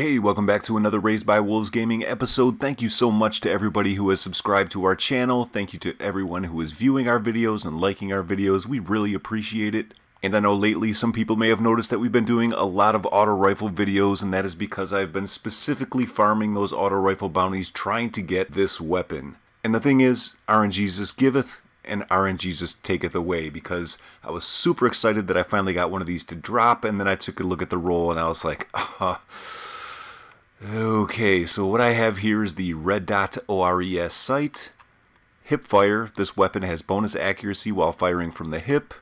Hey, welcome back to another Razed by Wolves Gaming episode. Thank you so much to everybody who has subscribed to our channel. Thank you to everyone who is viewing our videos and liking our videos. We really appreciate it. And I know lately some people may have noticed that we've been doing a lot of auto rifle videos, and that is because I've been specifically farming those auto rifle bounties trying to get this weapon. And the thing is, RNGesus giveth, and RNGesus taketh away, because I was super excited that I finally got one of these to drop, and then I took a look at the roll, and I was like, uh, okay, so what I have here is the Red Dot ORES sight. Hip fire, this weapon has bonus accuracy while firing from the hip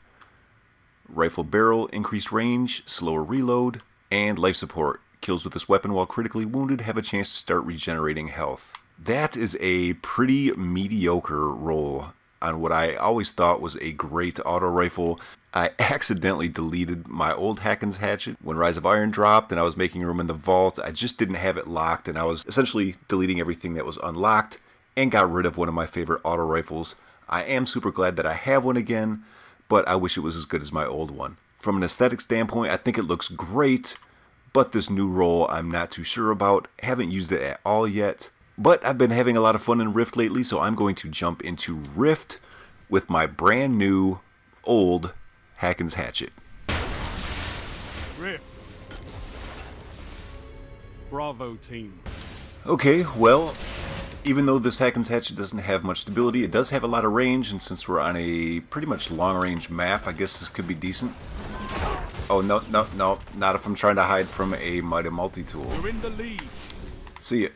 rifle barrel, increased range, slower reload, and life support. Kills with this weapon while critically wounded have a chance to start regenerating health. That is a pretty mediocre roll on what I always thought was a great auto rifle. I accidentally deleted my old Haakon's hatchet when Rise of Iron dropped and I was making room in the vault. I just didn't have it locked and I was essentially deleting everything that was unlocked and got rid of one of my favorite auto rifles. I am super glad that I have one again, but I wish it was as good as my old one. From an aesthetic standpoint, I think it looks great, but this new roll I'm not too sure about. Haven't used it at all yet. But I've been having a lot of fun in Rift lately, so I'm going to jump into Rift with my brand new, old Haakon's Hatchet. Rift. Bravo team. Okay, well, even though this Haakon's Hatchet doesn't have much stability, it does have a lot of range, and since we're on a pretty much long-range map, I guess this could be decent. Oh, no, no, no, not if I'm trying to hide from a MIDA Multi-Tool. You're in the lead. See it,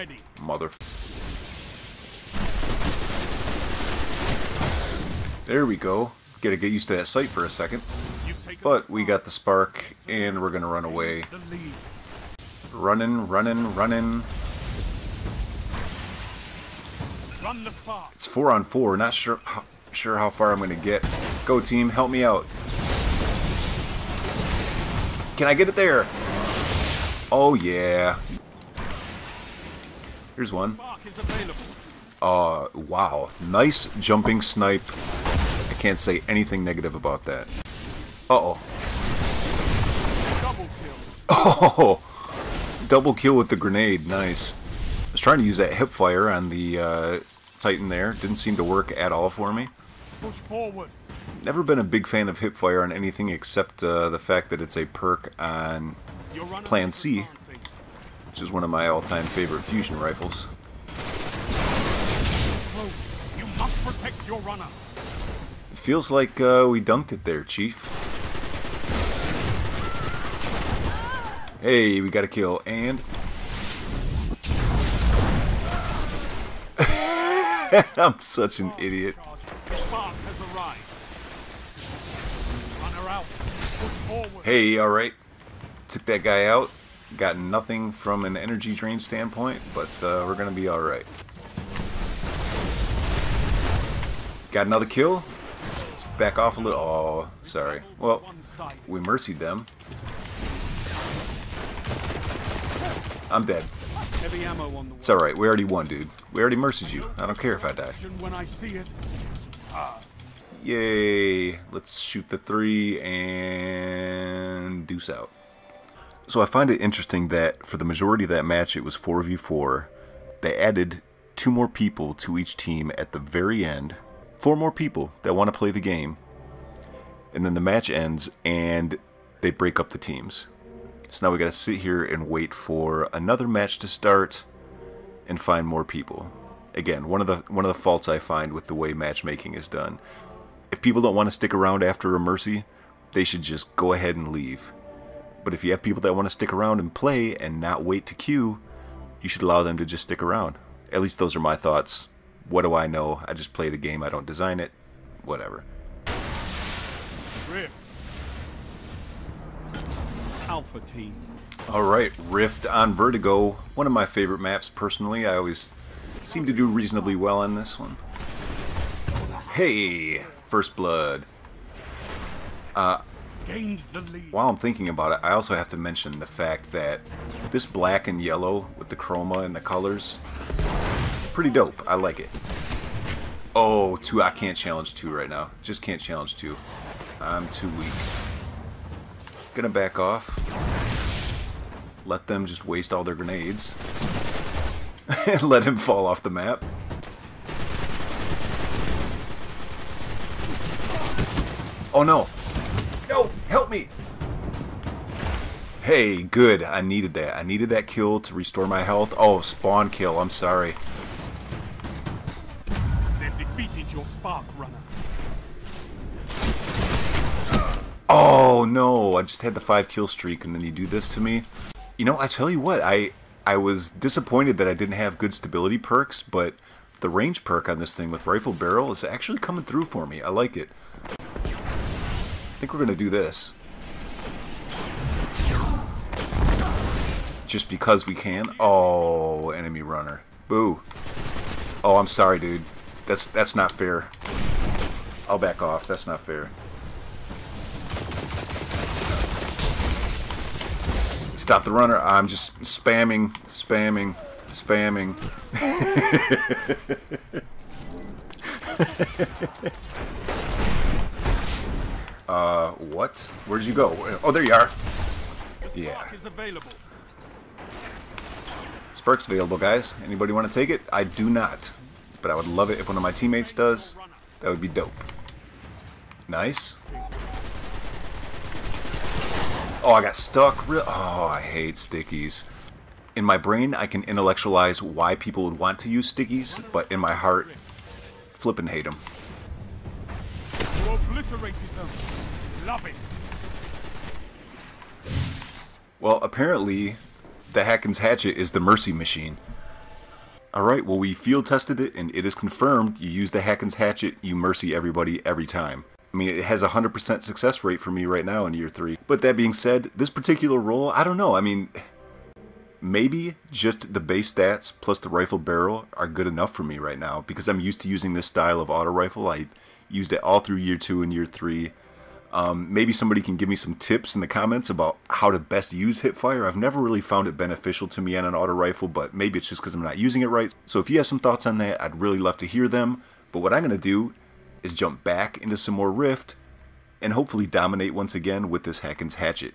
ready. mother... There we go. Gotta get used to that sight for a second. But we got the spark, and we're gonna run away. Running, running, running. Run the spark. It's four on four. Not sure how, sure how far I'm gonna get. Go team, help me out. Can I get it there? Oh yeah. Here's one. Uh, wow. Nice jumping snipe. I can't say anything negative about that. Uh oh. Double kill. Oh, double kill with the grenade. Nice. I was trying to use that hip fire on the uh, Titan there. Didn't seem to work at all for me. Push forward. Never been a big fan of hip fire on anything except uh, the fact that it's a perk on Plan C. which is one of my all-time favorite fusion rifles. You must protect your runner. It feels like uh, we dunked it there, Chief. Hey, we got a kill, and... I'm such an idiot. Charge. Spark has arrived. Runner out. Push forward. Hey, alright. Took that guy out. Got nothing from an energy drain standpoint, but uh, we're gonna be alright. Got another kill. Let's back off a little. Oh, sorry. Well, we mercied them. I'm dead. It's alright. We already won, dude. We already mercied you. I don't care if I die. Yay! Let's shoot the three and deuce out. So I find it interesting that for the majority of that match it was 4v4. They added two more people to each team at the very end. Four more people that want to play the game. And then the match ends and they break up the teams. So now we gotta sit here and wait for another match to start and find more people. Again, one of the one of the faults I find with the way matchmaking is done. If people don't want to stick around after a mercy, they should just go ahead and leave. But if you have people that want to stick around and play and not wait to queue, you should allow them to just stick around. At least those are my thoughts. What do I know? I just play the game, I don't design it. Whatever. Rift. Alpha team. Alright, Rift on Vertigo. One of my favorite maps personally. I always seem to do reasonably well on this one. Hey! First Blood. Uh, Gained the lead. While I'm thinking about it, I also have to mention the fact that this black and yellow with the chroma and the colors, pretty dope. I like it. Oh, two. I can't challenge two right now. Just can't challenge two. I'm too weak. Gonna back off. Let them just waste all their grenades. and let him fall off the map. Oh no! No! Hey, good. I needed that. I needed that kill to restore my health. Oh, spawn kill. I'm sorry. They've defeated your spark runner. Oh no! I just had the five kill streak, and then you do this to me. You know, I tell you what, I I was disappointed that I didn't have good stability perks, but the range perk on this thing with rifle barrel is actually coming through for me. I like it. I think we're gonna do this. Just because we can. Oh, enemy runner. Boo. Oh, I'm sorry, dude. That's that's not fair. I'll back off. That's not fair. Stop the runner. I'm just spamming, spamming, spamming. uh, what? Where'd you go? Oh, there you are. Yeah. Spark's available, guys. Anybody want to take it? I do not. But I would love it if one of my teammates does. That would be dope. Nice. Oh, I got stuck. Oh, I hate stickies. In my brain, I can intellectualize why people would want to use stickies, but in my heart, flippin' hate them. You obliterated them. Love it. Well, apparently, the Haakons Hatchet is the Mercy Machine. Alright, well, we field tested it, and it is confirmed you use the Haakons Hatchet, you mercy everybody every time. I mean, it has a 100% success rate for me right now in year 3. But that being said, this particular role, I don't know. I mean, maybe just the base stats plus the rifle barrel are good enough for me right now because I'm used to using this style of auto rifle. I used it all through year 2 and year 3. Um, maybe somebody can give me some tips in the comments about how to best use hipfire. I've never really found it beneficial to me on an auto rifle, but maybe it's just because I'm not using it right. So if you have some thoughts on that, I'd really love to hear them. But what I'm going to do is jump back into some more Rift and hopefully dominate once again with this Haakons Hatchet.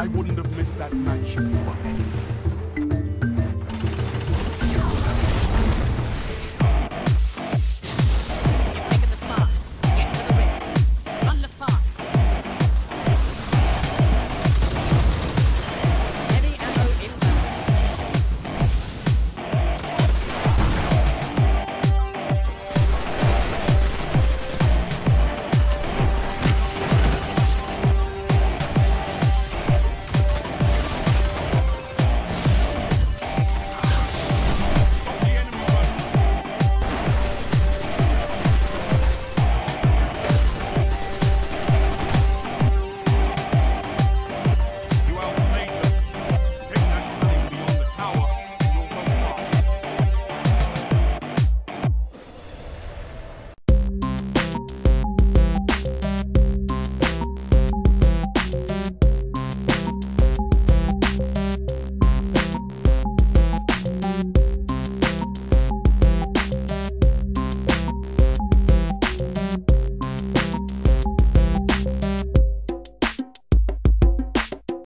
I wouldn't have missed that match for.